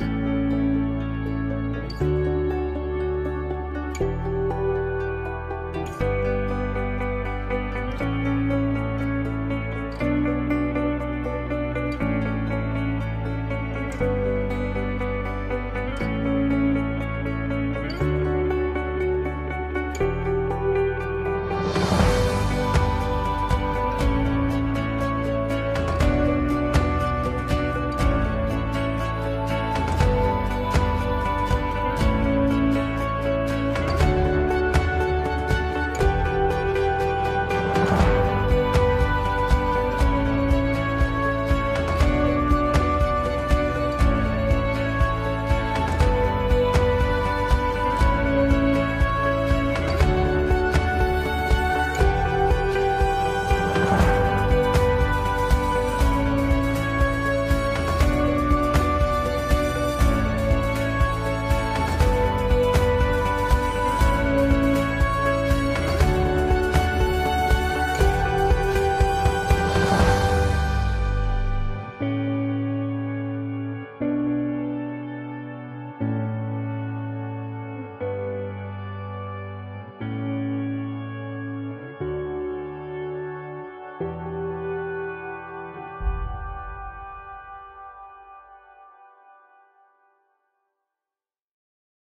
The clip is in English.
Bye.